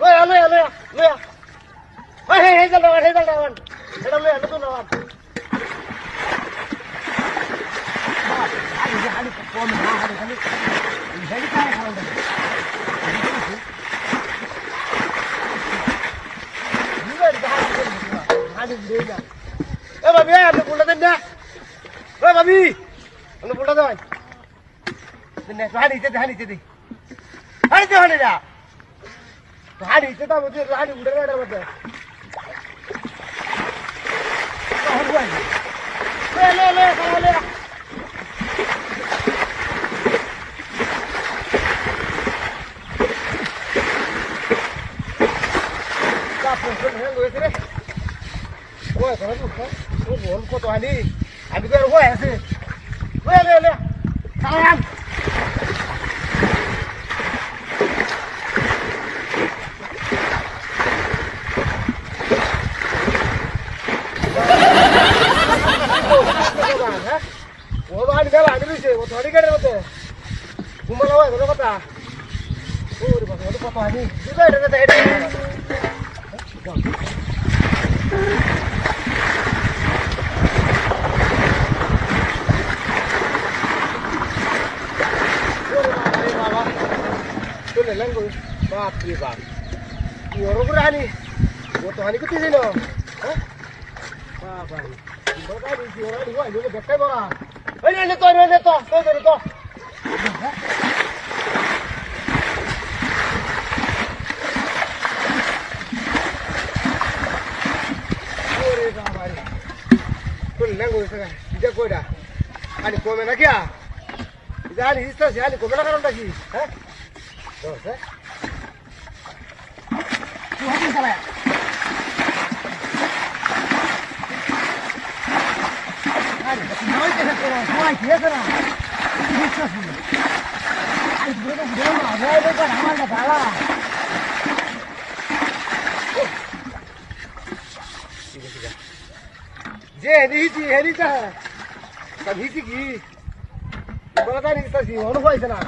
লয়া লয়া লয়া লয়া ওই হে হে চল ডাওয়ান হে চল ডাওয়ান এটা লয়া নতুন ডাওয়ান আরে যে খালি কম না খালি খালি হেডি কায় খাওয়া দেবে এ ভাবি আপনি পুলটা দেন না এ ভাবি আপনি পুলটা দেন দেন হানি দিতে হানি দিতে হানি দিতে হানি যা হানি দিতে তো আমাদের হানি উড়ে না আমাদের লে লে লে লে రాడి ఇచ్చేదా పోతే రాడి ఉండలేడా పోతే Kau yang ಬಿಸಿ ಒಂದು ಹೊಡಿಗಡೆ ಮತ್ತೆ ಗುಮ್ಮಲ ಹೋಯ್ತು ಗೊತ್ತಾ ಊರು ಬಸ್ ಅದು ಪಾಪ ನೀ ಬಿಸಾಡ್ರಿ ಅಂತ ಹೇಳಿ Lengu, maaf ya bang. Iya berani, buat Tuhan ikut di sini. Hah? Maaf bang. Berani, berani, wah, ini udah betul orang. Venga, Nico, venga, Nico, venga, Nico. Koyda आणि कोमे ना घ्या इथं आली दिसत अशी आली कोमेला करून टाकी हा। যে হেরিছি হেরিটা কভি কি? বলতা নি তা জীবন হইছে না?